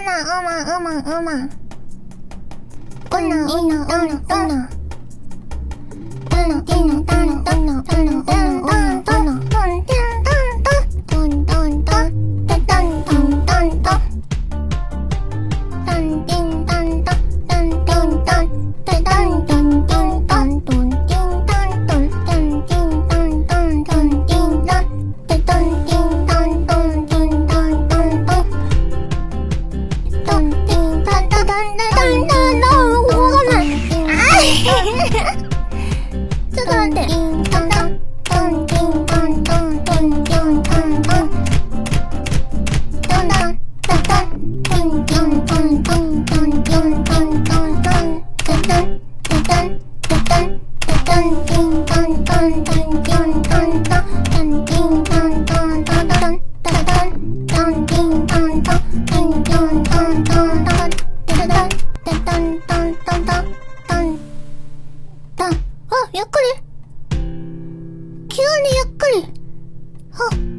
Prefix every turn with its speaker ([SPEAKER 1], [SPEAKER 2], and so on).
[SPEAKER 1] らうまうまうま。うなうなうなうなゆっくり。にゆっくり。